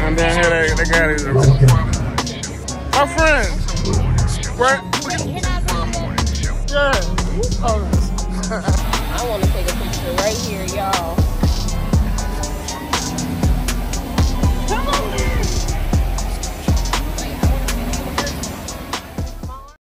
and then here they, they got it. My friend. What? Yeah. I want to take a picture right here, y'all.